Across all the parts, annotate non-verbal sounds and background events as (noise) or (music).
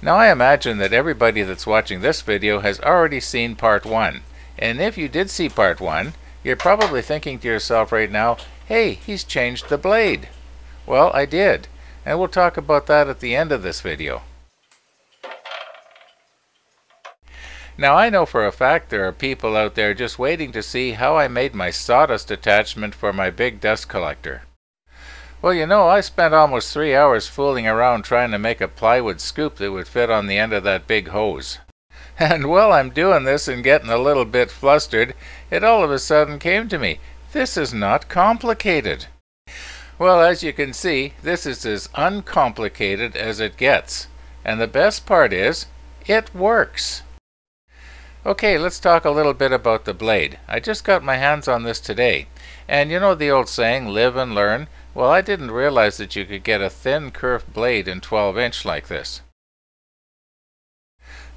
Now I imagine that everybody that's watching this video has already seen part 1. And if you did see part 1, you're probably thinking to yourself right now, hey, he's changed the blade. Well, I did. And we'll talk about that at the end of this video. Now I know for a fact there are people out there just waiting to see how I made my sawdust attachment for my big dust collector. Well, you know, I spent almost three hours fooling around trying to make a plywood scoop that would fit on the end of that big hose. (laughs) And while I'm doing this and getting a little bit flustered, it all of a sudden came to me, this is not complicated. Well, as you can see, this is as uncomplicated as it gets. And the best part is, it works. Okay, let's talk a little bit about the blade. I just got my hands on this today. And you know the old saying, live and learn? Well, I didn't realize that you could get a thin kerf blade in 12 inch like this.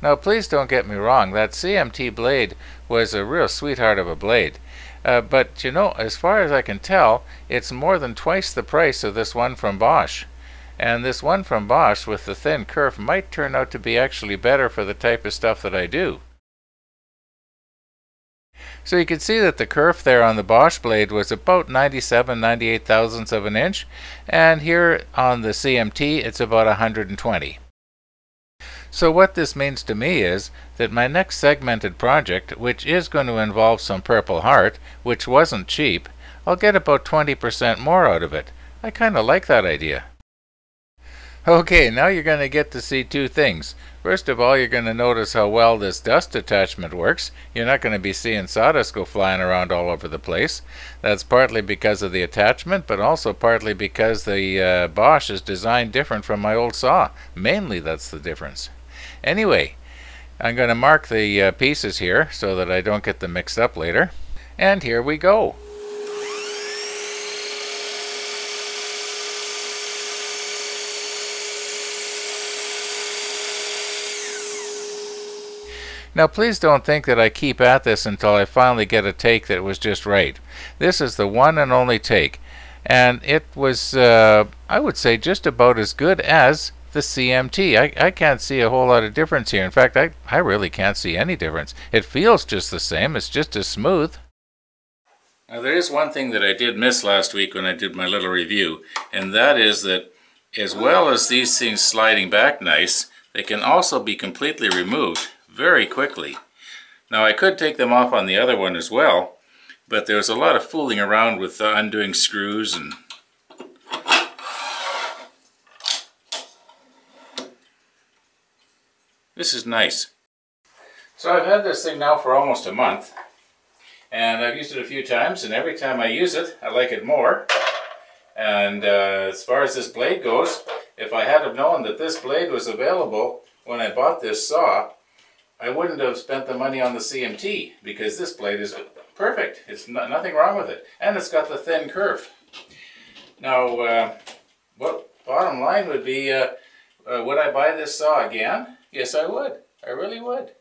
Now please don't get me wrong, that CMT blade was a real sweetheart of a blade. Uh, but you know, as far as I can tell, it's more than twice the price of this one from Bosch. And this one from Bosch with the thin kerf might turn out to be actually better for the type of stuff that I do. So you can see that the kerf there on the Bosch blade was about 97, 98 thousandths of an inch, and here on the CMT it's about 120. So what this means to me is that my next segmented project, which is going to involve some Purple Heart, which wasn't cheap, I'll get about 20% more out of it. I kind of like that idea. Okay, now you're going to get to see two things. First of all, you're going to notice how well this dust attachment works. You're not going to be seeing sawdust go flying around all over the place. That's partly because of the attachment, but also partly because the uh, Bosch is designed different from my old saw. Mainly that's the difference. Anyway, I'm going to mark the uh, pieces here so that I don't get them mixed up later. And here we go. Now please don't think that I keep at this until I finally get a take that was just right. This is the one and only take. And it was, uh, I would say, just about as good as the CMT. I, I can't see a whole lot of difference here. In fact, I, I really can't see any difference. It feels just the same. It's just as smooth. Now there is one thing that I did miss last week when I did my little review, and that is that as well as these things sliding back nice, they can also be completely removed very quickly. Now I could take them off on the other one as well, but there's a lot of fooling around with uh, undoing screws and This is nice. So I've had this thing now for almost a month and I've used it a few times and every time I use it I like it more and uh, as far as this blade goes if I had have known that this blade was available when I bought this saw I wouldn't have spent the money on the CMT because this blade is perfect. It's no, nothing wrong with it. And it's got the thin kerf. Now, uh, what bottom line would be, uh, uh, would I buy this saw again? Yes, I would. I really would.